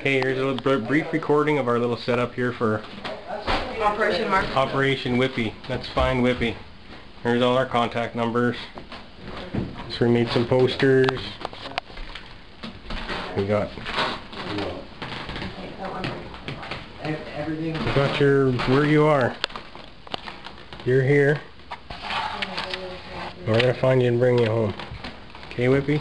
Okay, here's a little brief recording of our little setup here for Operation Mark. Operation Whippy. Let's find Whippy. Here's all our contact numbers. So we made some posters. We got Everything. we got your where you are. You're here. We're gonna find you and bring you home. Okay, Whippy?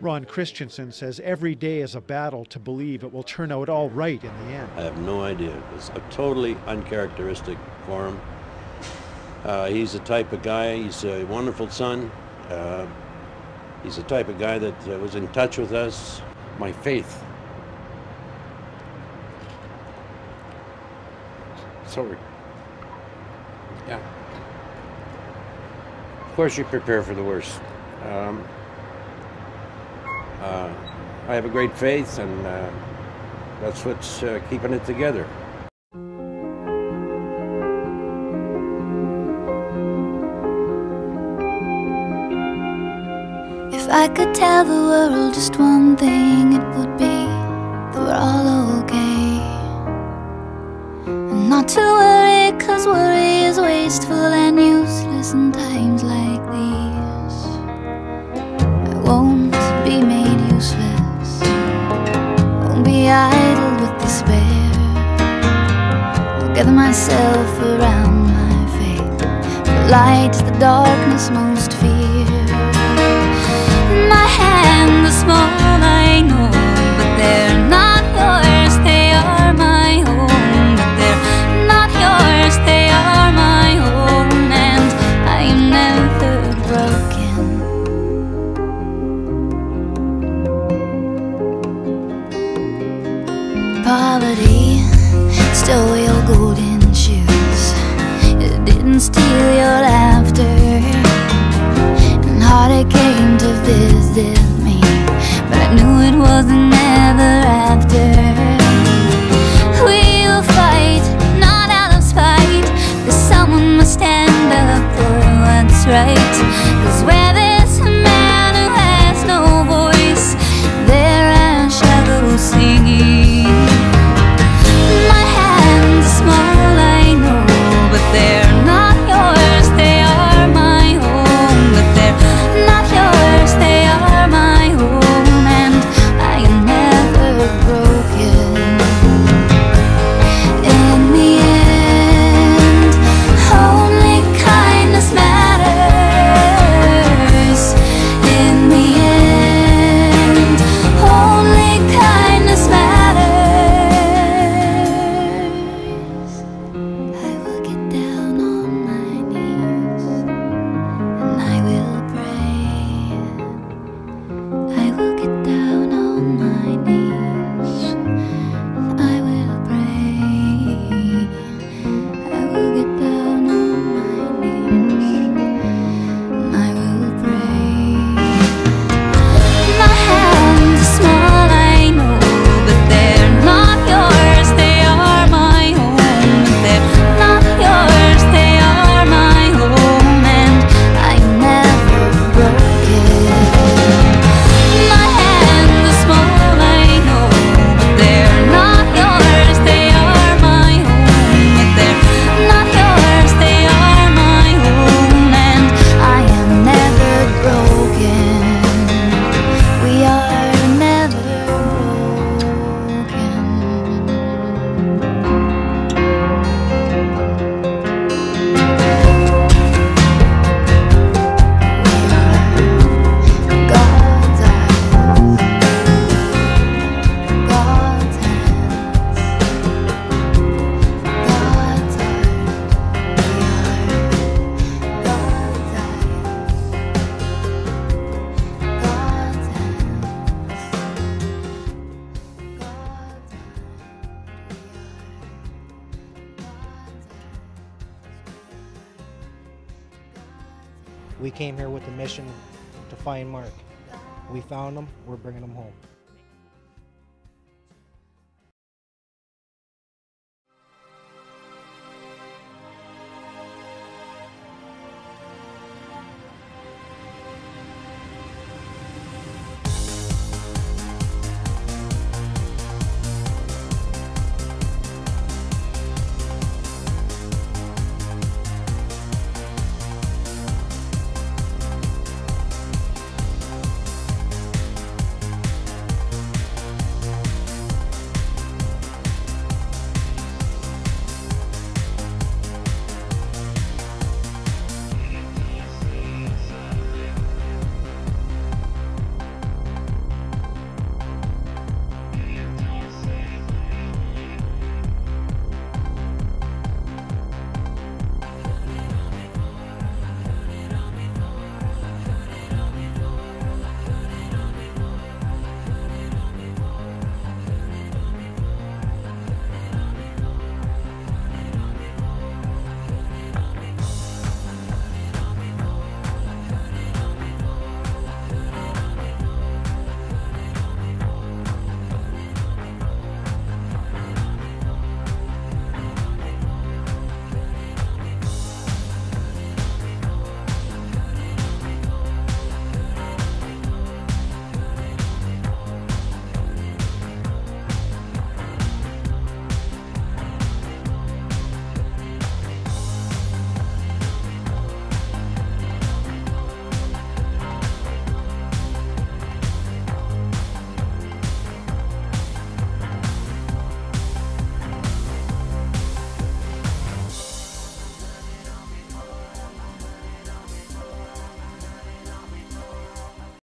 Ron Christiansen says every day is a battle to believe it will turn out all right in the end. I have no idea. It's a totally uncharacteristic for him. Uh, he's the type of guy, he's a wonderful son. Uh, he's the type of guy that uh, was in touch with us. My faith. Sorry. Yeah. Of course, you prepare for the worst. Um, uh, I have a great faith, and uh, that's what's uh, keeping it together. If I could tell the world just one thing, it would be that we're all okay. And not to worry, cause worry is wasteful and useless and times myself around my faith, for light the darkness most fear. My hands are small, I know, but they're not yours. They are my own, but they're not yours. They are my own, and I am never broken. Poverty stole steal your laughter and heartache came to visit me, but I knew it wasn't ever after. We'll fight, not out of someone must stand up for what's right. We came here with the mission to find Mark. We found him, we're bringing him home.